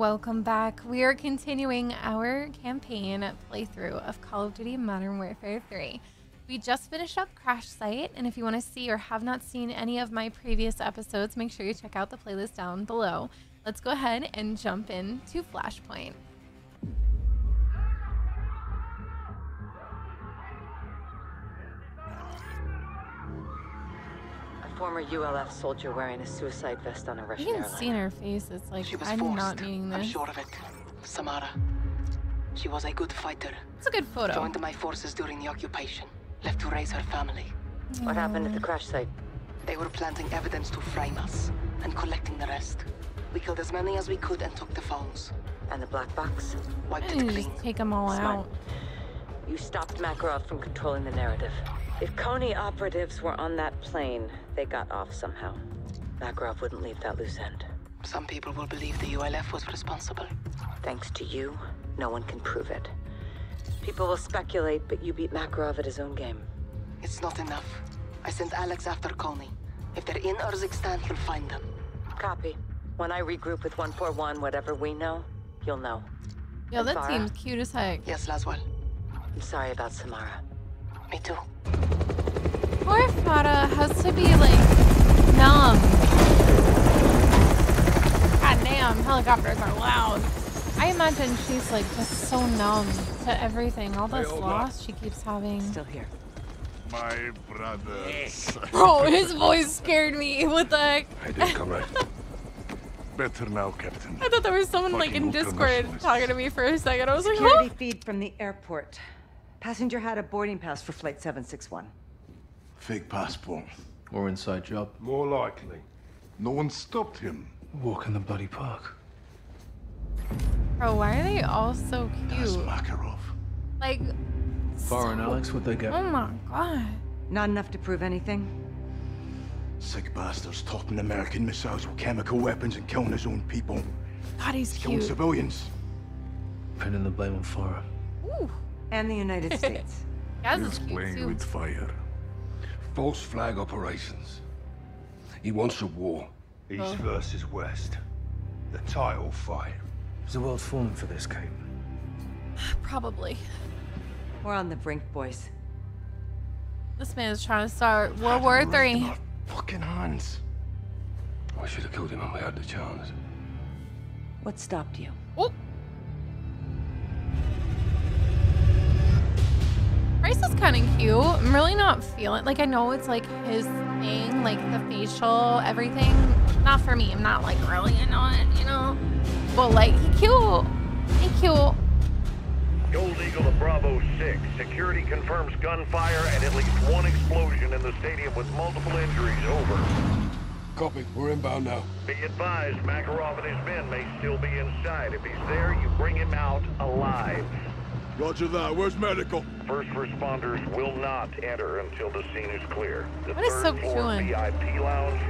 welcome back. We are continuing our campaign playthrough of Call of Duty Modern Warfare 3. We just finished up Crash Site, and if you want to see or have not seen any of my previous episodes, make sure you check out the playlist down below. Let's go ahead and jump into Flashpoint. Former ULF soldier wearing a suicide vest on a Russian You can airliner. see in her face, it's like, She was I'm forced. not meaning I'm this. sure of it. Samara. She was a good fighter. It's a good photo. Joined my forces during the occupation. Left to raise her family. What happened at the crash site? They were planting evidence to frame us and collecting the rest. We killed as many as we could and took the phones. And the black box? Wiped it clean. take them all Smart. out. You stopped Makarov from controlling the narrative. If Konni operatives were on that plane, they got off somehow. Makarov wouldn't leave that loose end. Some people will believe the ULF was responsible. Thanks to you, no one can prove it. People will speculate, but you beat Makarov at his own game. It's not enough. I sent Alex after Konni. If they're in Urzikstan, he'll find them. Copy. When I regroup with 141, whatever we know, you'll know. Yo, that Farah? seems cute as heck. Yes, Laswell. I'm sorry about Samara. Me too. Poor Farah has to be like numb. God damn, helicopters are loud. I imagine she's like just so numb to everything. All this loss she keeps having. Still here. My brother. Bro, his voice scared me. What the heck? I did, comrade. Better now, Captain. I thought there was someone like in Discord talking to me for a second. I was like, Security huh? feed from the airport. Passenger had a boarding pass for flight 761. Fake passport. Or inside job. More likely. No one stopped him. Walk in the bloody park. Bro, why are they all so That's cute? Makarov. Like, Farah and Alex, what they get? oh my god. Not enough to prove anything. Sick bastards topping American missiles with chemical weapons and killing his own people. God, he's Killing cute. civilians. Pinning the blame on Farah. Ooh, And the United States. Gaz is He's cute playing too. with fire. False flag operations. He wants a war. East oh. versus West. The title fight. Is the world falling for this, Kate? Probably. We're on the brink, boys. This man is trying to start World War Left in Three. our Fucking hands. I should have killed him when we had the chance. What stopped you? Oh. Kind of cute. I'm really not feeling like I know it's like his thing, like the facial, everything. Not for me. I'm not like really into it, you know. But like he cute. He cute. Gold Eagle to Bravo 6. Security confirms gunfire and at least one explosion in the stadium with multiple injuries. Over. Copy. We're inbound now. Be advised, Makarov and his men may still be inside. If he's there, you bring him out alive. Roger that. Where's medical? First responders will not enter until the scene is clear. The What is third so floor chewing? VIP lounge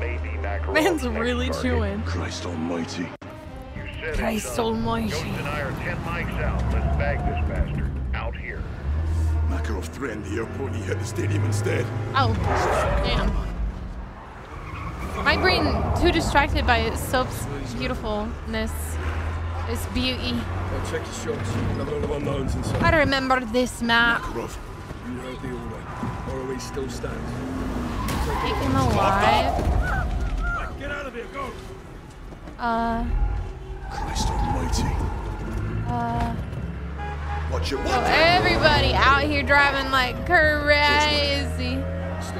may be Makarov's Man's really target. chewing. Christ almighty. You said Christ son. Uh, almighty. Ghost and I are ten mics out. Let's bag this bastard. Out here. Makarov threatened the airport. He hit the stadium instead. Oh, damn. My brain too distracted by Soap's beautifulness, its beauty. I'll check your shots. Another one of unknowns inside. I remember this map. Makarov. You heard the order. Or are still stands? Take him alive. Get out of here, go! Uh, Christ almighty. uh. Watch your So everybody out here driving like crazy.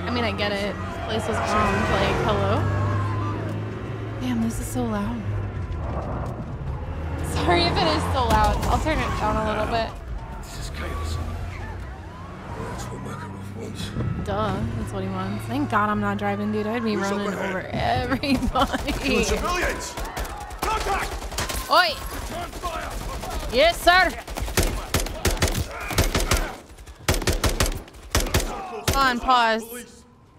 I mean, I get it. This place was bombed. Like, hello. Damn, this is so loud. Sorry if it is so loud. I'll turn it down a little uh, bit. This is chaos. That's what Makarov wants. Duh, that's what he wants. Thank God I'm not driving, dude. I'd be Who's running over everybody. Civilians! Contact! Oi! Yes, sir. On pause.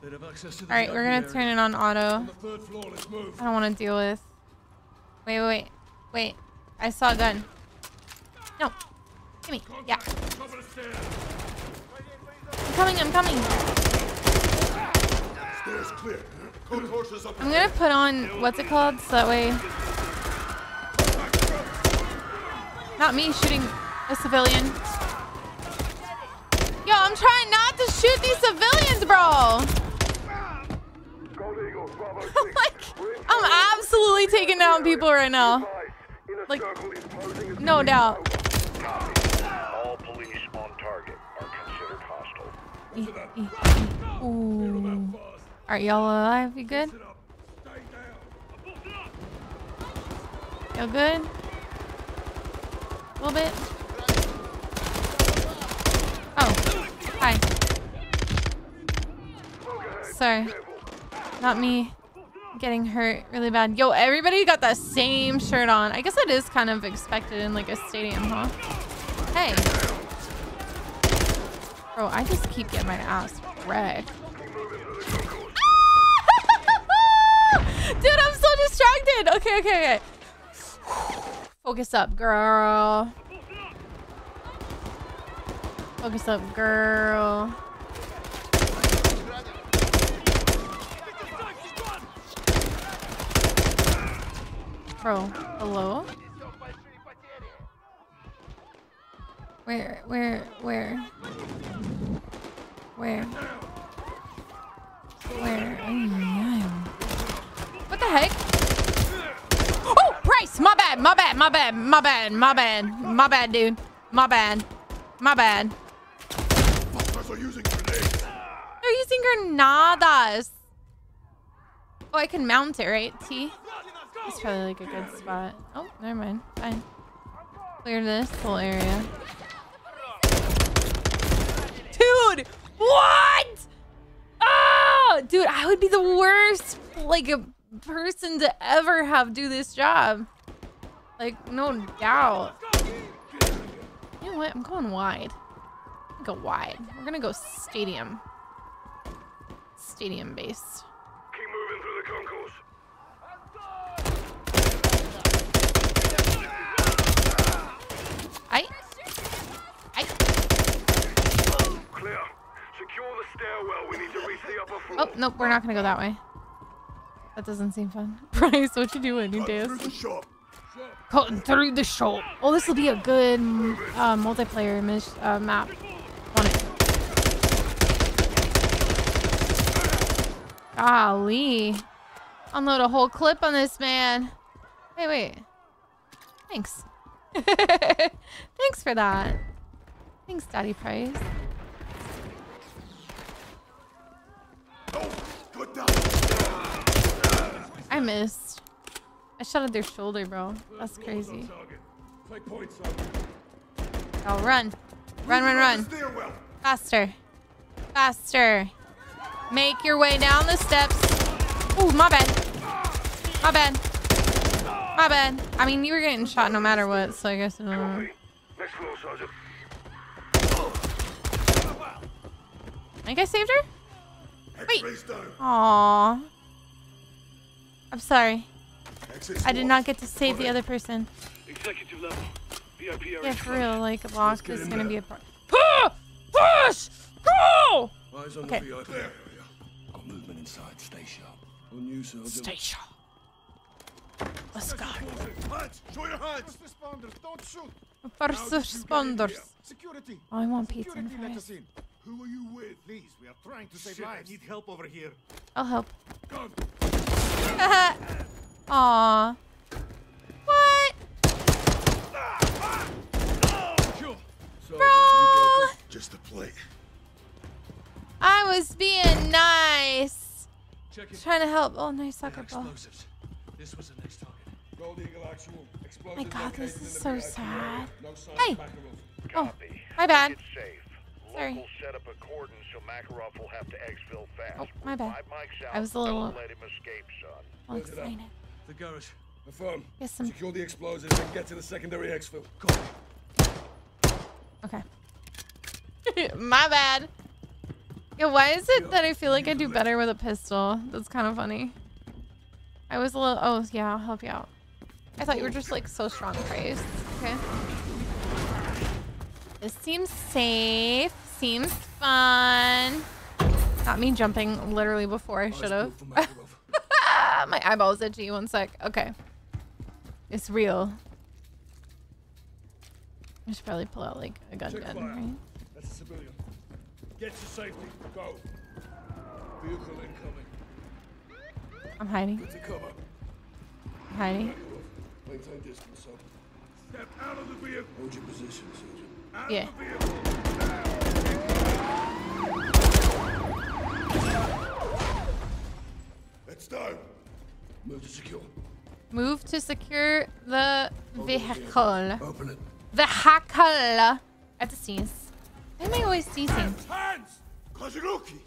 All right, we're gonna turn it on auto. Third floor, let's move. I don't want to deal with. Wait, wait, wait, wait. I saw a gun. No, give me. Yeah. I'm coming. I'm coming. I'm gonna put on what's it called, so that way Not me shooting a civilian. Yo, I'm trying not to shoot these civilians, bro. like, I'm absolutely taking down people right now. Like, no doubt. All police on target are considered hostile. Ooh. Are y'all alive? You good? Y'all good? A little bit? Oh, hi. Sorry. Not me getting hurt really bad. Yo, everybody got that same shirt on. I guess it is kind of expected in like a stadium, huh? Hey. Bro, I just keep getting my ass wrecked. Dude, I'm so distracted. Okay, okay, okay. Focus up, girl. Focus up, girl. Bro, hello? Where, where, where? Where? Where? Ay, What the heck? Oh, Price! My bad, my bad, my bad, my bad, my bad, my bad, dude. My bad. My bad. They're using grenades. Oh, I can mount it, right? T? It's probably like a good spot. Oh, never mind. Fine. Clear this whole area. Dude! What? Oh! Dude, I would be the worst, like, a person to ever have do this job. Like, no doubt. You know what? I'm going wide. Go wide. We're gonna go stadium. Stadium based. Keep moving through the concourse. I. I. Clear. Secure the stairwell. We need to reach the upper floor. Oh, nope, we're not gonna go that way. That doesn't seem fun. Price, what you doing, you Through dance? the shop. Cutting through the shop. Oh, this will be a good uh, multiplayer uh, map. On it. Golly. Unload a whole clip on this man. Wait, wait. Thanks. Thanks for that. Thanks, Daddy Price. Good down. I missed. I shot at their shoulder, bro. That's crazy. Take points, son. Oh, run. Run, run, run. Faster. Faster. Make your way down the steps. Ooh, my bad. My bad. My bad. I mean, you were getting shot no matter what, so I guess I don't know. Next floor, Sergeant. I think I saved her? Wait. Aww. I'm sorry. Exit I did not get to save the other person. Executive level. VIP Yeah, for real. Like, a lock get is gonna there. be a part. Ah! Push! Go! Eyes on Okay. the VIP area. Got movement inside. Stay sharp. On you, Sergeant. Stay sharp. Let's go. Hands. Show your hands. First Responders, don't shoot. First responders. Security. Oh, I want pizza Security, let fries. us in. Who are you with? Please, we are trying to save Shit, I lives. need help over here. I'll help. Gun. Aw. What? Sure. Bro! Just a plate. I was being nice. Trying to help. Oh, nice soccer ball. Explosives. This was the next target. Gold Eagle actual. Explosive My God, this is so sad. No Hey. Oh, my bad. It's safe. Sorry. Locals set up a cordon so Makarov will have to exfil fast. Oh, my bad. Out. I was a little- Don't let him escape, son. I'll explain it. The garage. Affirm. Yes, some. Secure the explosives and get to the secondary exfil. Okay. My bad. Yeah, why is it that I feel like I do better with a pistol? That's kind of funny. I was a little. Oh, yeah, I'll help you out. I thought you were just like so strong, Praise. Okay. This seems safe. Seems fun. Not me jumping literally before I oh, should have. My eyeball's itchy. One sec. Okay. It's real. I should probably pull out like a gun Check gun, fire. right? That's a civilian. Get to safety. Go. Vehicle incoming. I'm hiding. Get to cover. I'm hiding. Maintain distance, son. Step out of the vehicle. Hold your position, Sergeant. Yeah. the. Let's go. Move to secure. Move to secure the vehicle. Open it. Vehicle. At the sneeze. Why am I always sneezing? Hands! Kozuruki!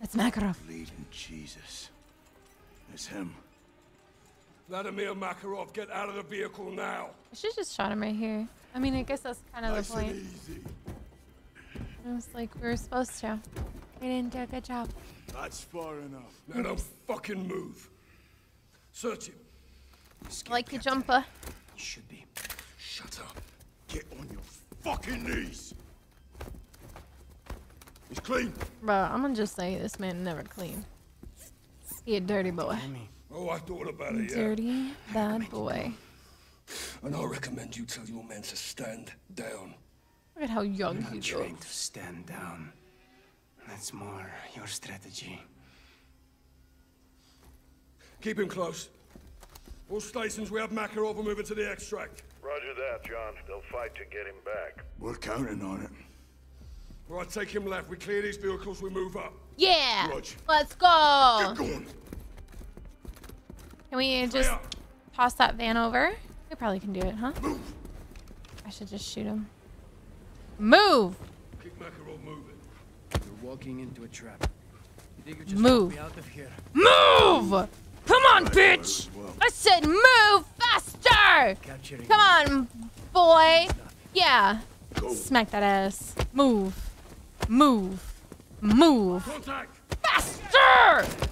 That's Makarov. Bleeding Jesus. It's him. Vladimir Makarov, get out of the vehicle now. I should just shot him right here. I mean, I guess that's kind of Nice the point. easy. It was like we were supposed to. We didn't do a good job. That's far enough. Now don't fucking move. Search him. Like your jumper. You should be. Shut up. Get on your fucking knees. He's clean. Bro, I'm gonna just say this man never clean. He a dirty boy. Oh, I thought about it, yeah. Dirty bad boy. And I recommend you tell your men to stand down. Look at how young he Trying looks. to stand down. That's more your strategy. Keep him close. All stations, we have Makarov. We're moving to the extract. Roger that, John. They'll fight to get him back. We're counting on it. All right, take him left. We clear these vehicles, we move up. Yeah! Roger. Let's go! Get going. Can we just toss that van over? We probably can do it, huh? Move. I should just shoot him. Move! Keep Makarov moving. You're walking into a trap. You think you just Move. me out of here? Move! Come on, bitch! I said move faster! Come on, boy! Yeah. Smack that ass. Move. Move. Move. Contact! Faster!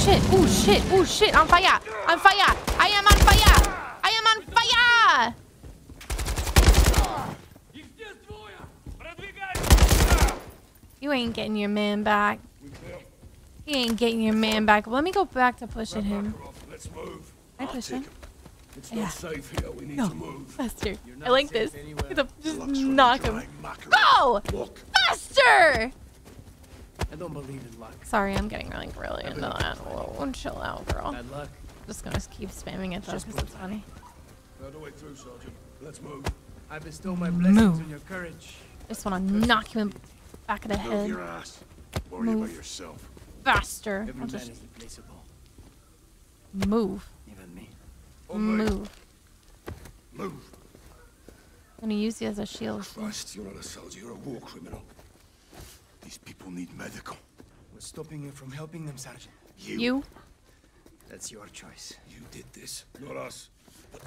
Oh shit, oh shit, oh shit, on fire! On fire! I am on fire! I am on fire! You ain't getting your man back. You ain't getting your man back. Let me go back to pushing him. Let's move. I push him? It's Yeah. not safe here. We need No. to move. Faster. I like this. Just knock him. Go! Walk. Faster! I don't believe in luck. Sorry, I'm getting really, really into that. Whoa, chill out, girl. Bad luck. Just gonna keep spamming it though, because it's funny. All the way through, Sergeant. Let's move. I bestow my blessings Move. on your courage. Just wanna knock him in the back of the Move head. your ass. Worry Move. about yourself. Faster. Every I'll man just is replaceable. move. Even me. On me. Move. Move. I'm gonna use you as a shield. Christ, you're not a soldier. You're a war criminal. These people need medical. What's stopping you from helping them, Sergeant? You? you? That's your choice. You did this, not us.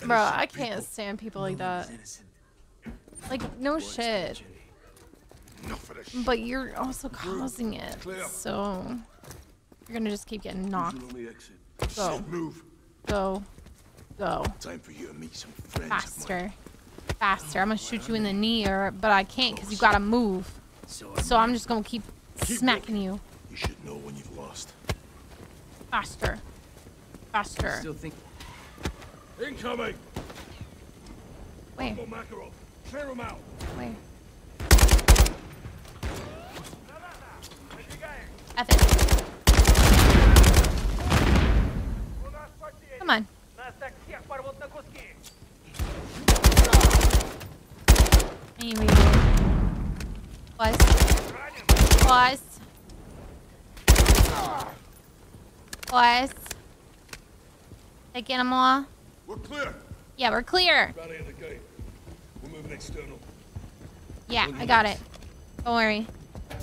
Bro, I can't stand people like No one that. is. Like, no Worse shit. injury. Enough shit. But you're also causing it. Clear. So, you're gonna just keep getting knocked. You're on the exit. Go. Move. Go. Go. Time for you to meet some friends. Faster. Faster. I'm gonna shoot you in the knee, or but I can't because you gotta move. So, So I'm just gonna keep Keep smacking you. You should know when you've lost. Faster. Faster. I still think Incoming! Where? Go Makarov. Clear them out. Where? F it. Come on. I reload. Plus. Plus. Plus. Take animal. We're clear. Yeah, we're clear. The gate. We're moving external. Yeah, I got it. Don't worry.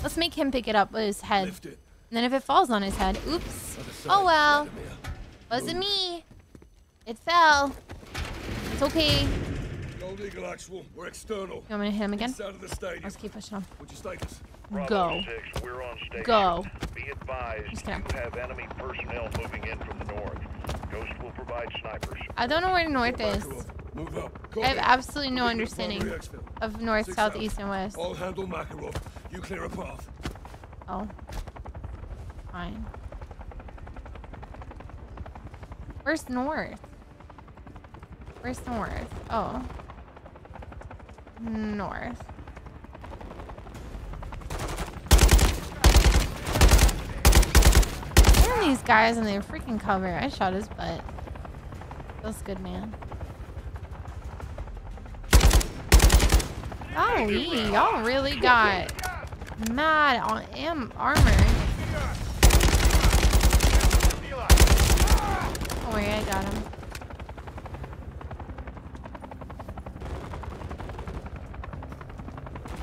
Let's make him pick it up with his head. And then if it falls on his head, oops. Oh well. Wasn't me. It fell. It's okay. You Gold Eagle Actual. We're external. want me to hit him again? Inside of the stadium. Let's keep pushing him. What's your status? Bravo Go. 6, we're on station. Go. Be advised, Just you have enemy personnel moving in from the north. Ghost will provide snipers. I don't know where north is. Move up. I have absolutely no understanding of north, Six south, out. east, and west. I'll handle Makarov. You clear a path. Oh. Fine. Where's north? Where's north? Oh. North. Damn these guys in their freaking cover. I shot his butt. Feels good, man. Oh, y'all really got mad on am armor. Don't worry, oh, I got him.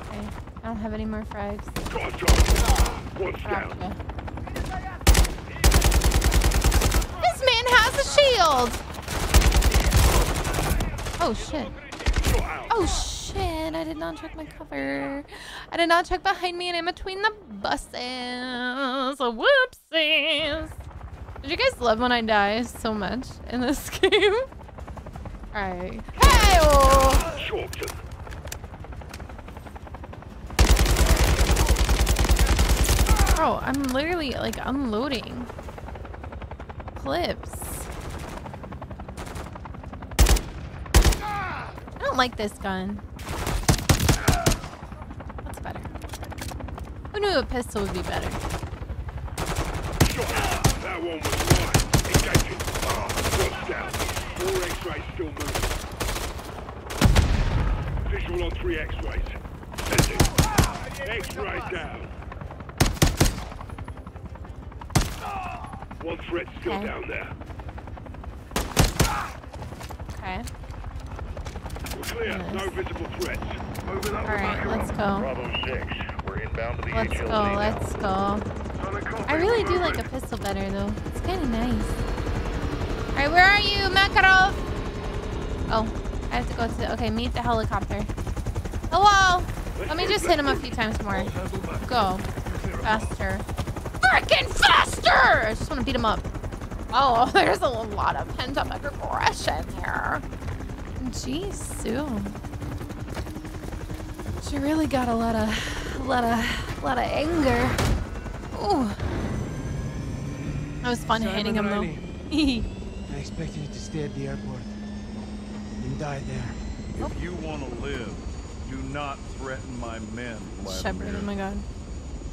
Okay, I don't have any more frags. Gotcha. This man has a shield! Oh shit. Oh shit, I did not check my cover. I did not check behind me and in between the buses. Whoopsies. Did you guys love when I die so much in this game? Alright. Hey! Oh! Bro, I'm literally like unloading clips. I don't like this gun. That's better. Who knew a pistol would be better? X-rays still moving. Visual on three X-rays. X-ray down. One threat still Okay. down there. Okay. We're clear. Nice. No visible threats. Moving up Alright, let's go. Bravo 6, we're inbound to the Let's HLZ go, now. let's go. I really do like a pistol better though. It's kind of nice. Alright, where are you, Makarov? Oh, I have to go to, okay, meet the helicopter. Oh, Hello? Let me just hit him a few times more. Go. Faster. Freaking faster! I just want to beat him up. Oh, there's a lot of pent-up aggression here. Jeez, Sue. She really got a lot of, a lot of, a lot of anger. Ooh. That was fun hitting him though. I expected you to stay at the airport. And die there. If you want to live, do not threaten my men, Shepard, oh my god.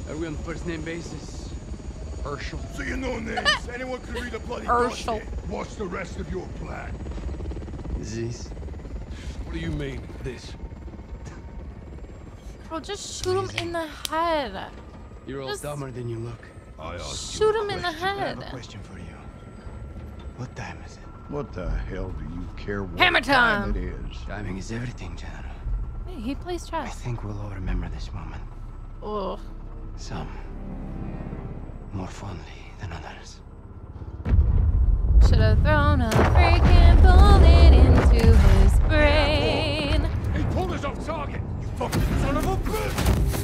Are we on first name basis? Herschel. So you know names. Anyone can read a bloody Herschel. dossier. What's the rest of your plan? This. What do you mean, this? Bro, just shoot him in the head. You're all Just- dumber than you look. I asked Shoot him in the head. I have a question for you. What time is it? What the hell do you care what Hammer time time. it is? Timing is everything, General. Hey, he plays chess. I think we'll all remember this moment. Ugh. Some more fondly than others. Should have thrown a freaking bullet into his brain. He pulled us off target. You fucking son of a bitch!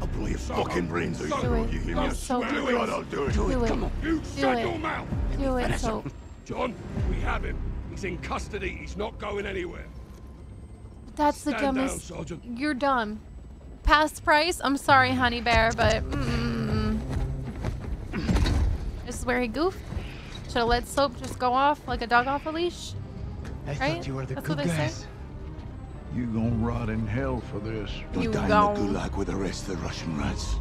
I'll blow your fucking brains out. Do it. You hear me? so Swear do to it. God, I'll do it. Do it. Come on. You Do shut it. your mouth. Do it, so. John, we have him. He's in custody. He's not going anywhere. That's the Stand down, dumbest. Sergeant. You're dumb. Past price? I'm sorry, honey bear, but mm, this is where he goofed. Should have let soap just go off like a dog off a leash. I Right? thought you were the That's good what they say. guys. You gonna rot in hell for this. You die go. in the gulag with the rest of the Russian rats.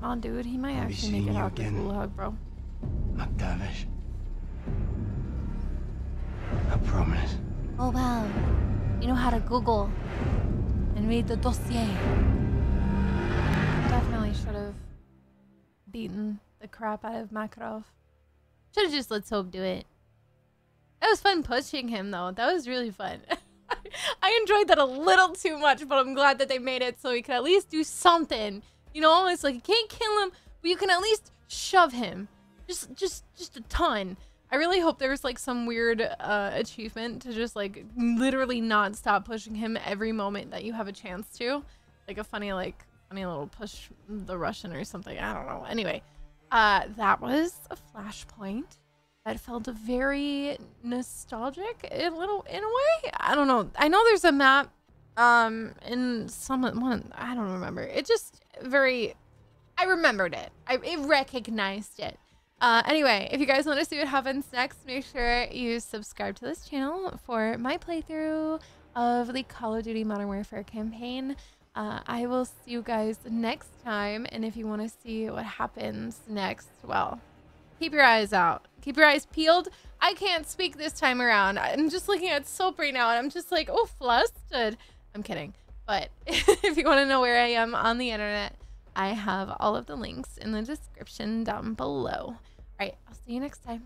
Come on, dude. He might I'll be actually make it you out the gulag, bro. McTavish. I promise. Oh well. You know how to Google and read the dossier. Definitely should have beaten the crap out of Makarov. Should have just let Soap do it. That was fun pushing him though. That was really fun. I enjoyed that a little too much, but I'm glad that they made it so he could at least do something. You know, it's like you can't kill him, but you can at least shove him. Just just just a ton. I really hope there's like some weird uh, achievement to just like literally not stop pushing him every moment that you have a chance to. Like a funny like funny little push the Russian or something. I don't know. Anyway, uh, that was a flashpoint that felt very nostalgic a little in a way. I don't know. I know there's a map um in some one I don't remember. It just very I remembered it. I it recognized it. Uh, anyway, if you guys want to see what happens next, make sure you subscribe to this channel for my playthrough of the Call of Duty Modern Warfare campaign. Uh, I will see you guys next time. And if you want to see what happens next, well, keep your eyes out. Keep your eyes peeled. I can't speak this time around. I'm just looking at Soap right now and I'm just like, oh, flustered. I'm kidding. But if you want to know where I am on the internet, I have all of the links in the description down below. All right, I'll see you next time.